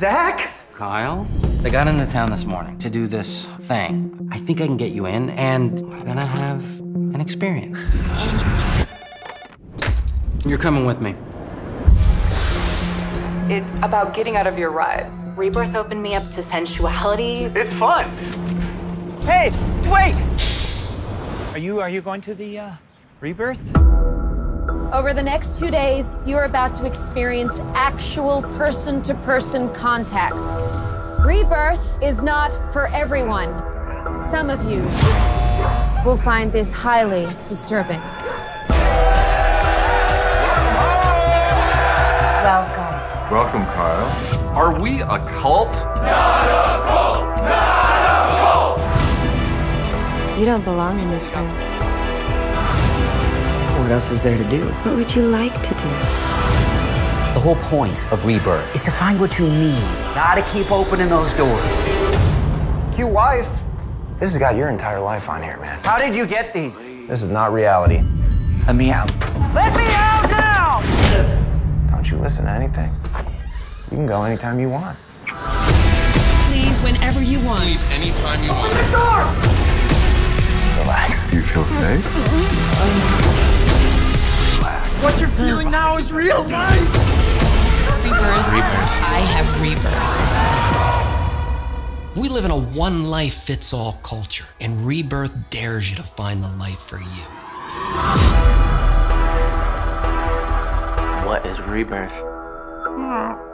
Zack? Kyle, they got into town this morning to do this thing. I think I can get you in, and we're gonna have an experience. You're coming with me. It's about getting out of your rut. Rebirth opened me up to sensuality. It's fun. Hey, wait! Are you are you going to the uh, rebirth? Over the next two days, you're about to experience actual person to person contact. Rebirth is not for everyone. Some of you will find this highly disturbing. Welcome. Welcome, Kyle. Are we a cult? Not a cult! Not a cult! You don't belong in this room. What else is there to do? What would you like to do? The whole point of rebirth is to find what you need. Gotta keep opening those doors. Cute wife. This has got your entire life on here, man. How did you get these? This is not reality. Let me out. Let me out now! Don't you listen to anything. You can go anytime you want. Leave whenever you want. Leave anytime you want. Open the door! Relax. Do you feel safe? What you're feeling now is real life. Rebirth. Rebirth. I have rebirth. We live in a one life fits all culture, and Rebirth dares you to find the life for you. What is rebirth? Hmm.